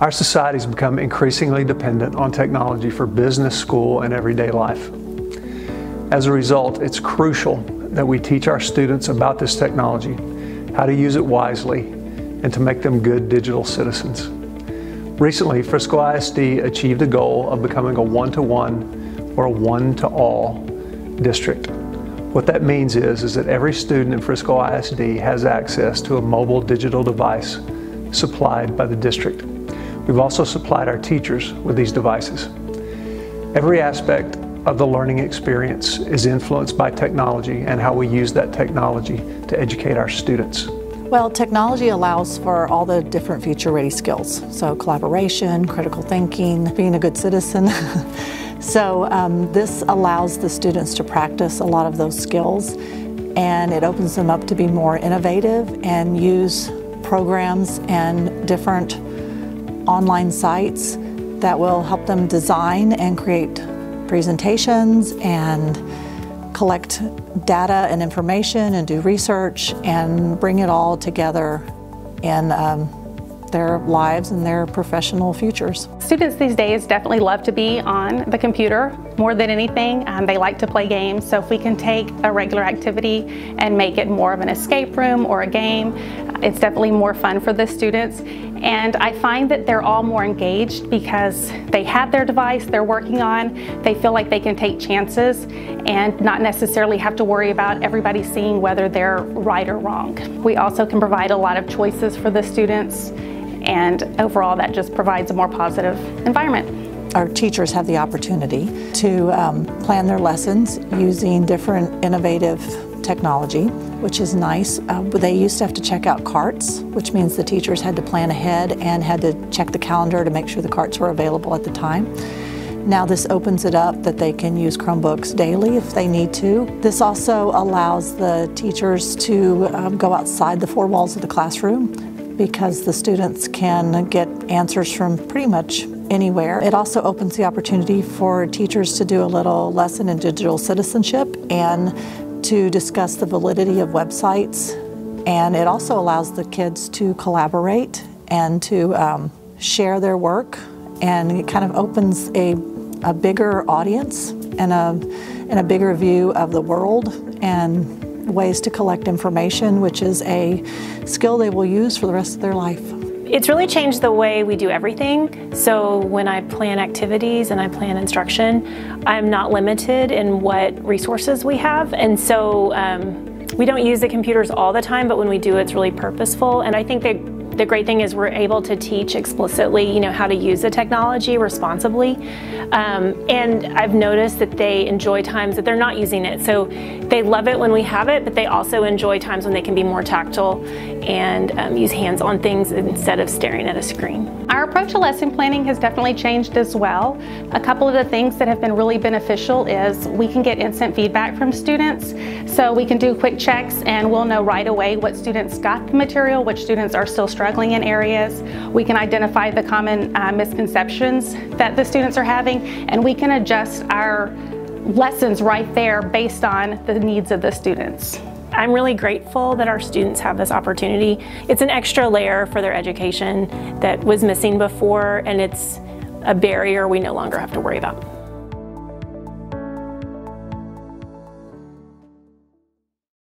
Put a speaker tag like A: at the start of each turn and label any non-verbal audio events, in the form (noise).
A: Our society has become increasingly dependent on technology for business, school, and everyday life. As a result, it's crucial that we teach our students about this technology, how to use it wisely, and to make them good digital citizens. Recently, Frisco ISD achieved a goal of becoming a one-to-one or a one-to-all district. What that means is, is that every student in Frisco ISD has access to a mobile digital device supplied by the district. We've also supplied our teachers with these devices. Every aspect of the learning experience is influenced by technology and how we use that technology to educate our students.
B: Well, technology allows for all the different future ready skills. So collaboration, critical thinking, being a good citizen. (laughs) so um, this allows the students to practice a lot of those skills and it opens them up to be more innovative and use programs and different online sites that will help them design and create presentations and collect data and information and do research and bring it all together in um, their lives and their professional futures.
C: Students these days definitely love to be on the computer more than anything. Um, they like to play games, so if we can take a regular activity and make it more of an escape room or a game, it's definitely more fun for the students. And I find that they're all more engaged because they have their device they're working on, they feel like they can take chances and not necessarily have to worry about everybody seeing whether they're right or wrong. We also can provide a lot of choices for the students and overall that just provides a more positive environment.
B: Our teachers have the opportunity to um, plan their lessons using different innovative technology, which is nice. Uh, they used to have to check out carts, which means the teachers had to plan ahead and had to check the calendar to make sure the carts were available at the time. Now this opens it up that they can use Chromebooks daily if they need to. This also allows the teachers to um, go outside the four walls of the classroom because the students can get answers from pretty much anywhere. It also opens the opportunity for teachers to do a little lesson in digital citizenship and to discuss the validity of websites. And it also allows the kids to collaborate and to um, share their work. And it kind of opens a, a bigger audience and a, and a bigger view of the world and ways to collect information, which is a skill they will use for the rest of their life.
D: It's really changed the way we do everything. So when I plan activities and I plan instruction, I'm not limited in what resources we have. And so um, we don't use the computers all the time, but when we do, it's really purposeful. And I think that the great thing is we're able to teach explicitly, you know, how to use the technology responsibly. Um, and I've noticed that they enjoy times that they're not using it. So they love it when we have it, but they also enjoy times when they can be more tactile and um, use hands-on things instead of staring at a screen.
C: Our approach to lesson planning has definitely changed as well. A couple of the things that have been really beneficial is we can get instant feedback from students. So we can do quick checks and we'll know right away what students got the material, which students are still struggling in areas. We can identify the common uh, misconceptions that the students are having and we can adjust our lessons right there based on the needs of the students.
D: I'm really grateful that our students have this opportunity. It's an extra layer for their education that was missing before and it's a barrier we no longer have to worry about.